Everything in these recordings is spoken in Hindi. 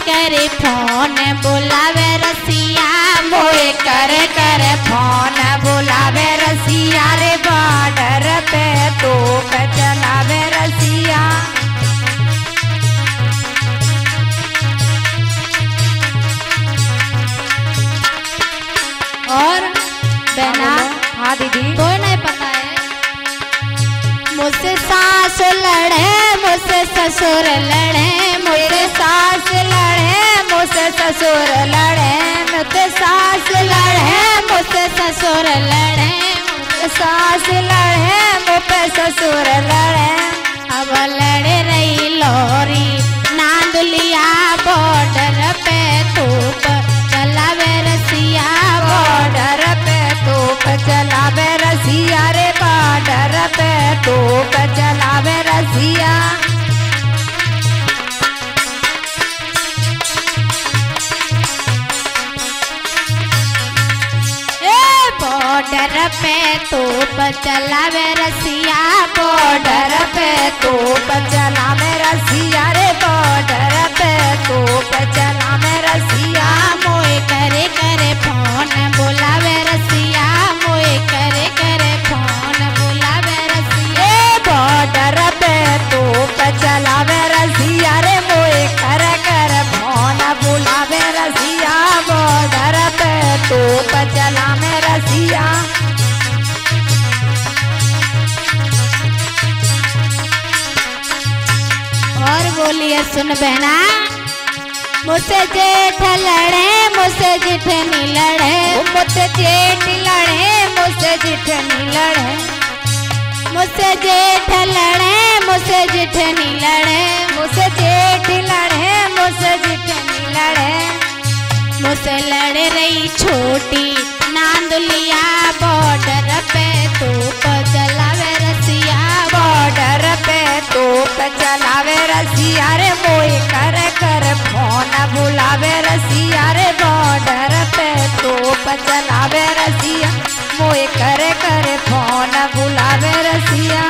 करी फ़ोन बुलावे रसिया मोए करे करे फ़ोन बुलावे रसिया रे बॉर्डर पे तो चलावे रसिया। और बहना हाँ दीदी। कोई नहीं पता है मुझसे सास लड़े मुझसे ससुर लड़े मेरे सास मुझसे ससुर लड़े मुझसे सास लड़े मुझसे ससुर लड़े सास लड़े मुझसे ससुर लड़े। बॉर्डर पे तो बचला चलावे रसिया बॉर्डर पे तो बचला चलावे रसिया रे। बोलिए सुन बहना। मुझसे जेठ लड़े, मुझसे जिठनी लड़े मुझसे जेठ लड़े, मुझसे जिठनी लड़े मुझसे जेठ लड़े, मुझसे जिठनी लड़े मुझसे जेठ लड़े, मुझसे जिठनी लड़े मुझसे लड़ रही छोटी, नांदुलिया बॉर्डर पे तूप चलावे रसिया रे मोई कर कर फ़ोन बुलावे रसिया रे बॉर्डर पे तोप चलावे रसिया मोई कर कर फ़ोन बुलावे रसिया।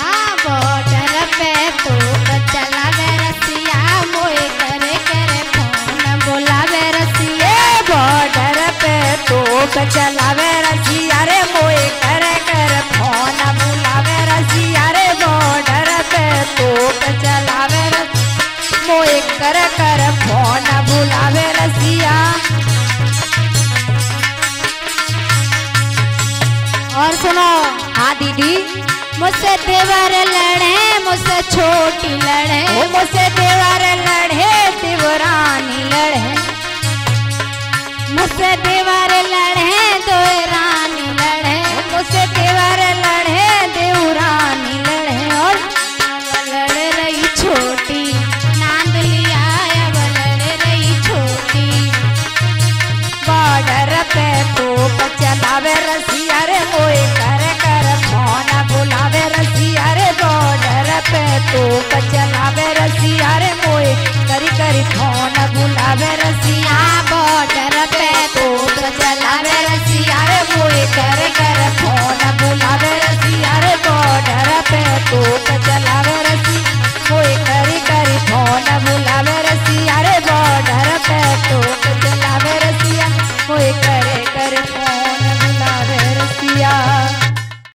हाँ पे चलावे रसिया, मोए फ़ोन रसिया। पे चलावे और सुनो हाँ दीदी मुझसे देवर लड़े मुझसे छोटी रसिया रे मोए कर कर फ़ोन बुलावे रसिया रे बॉर्डर पे तो चलावे रसिया रे मोए, करी करी फ़ोन बुलावे रसिया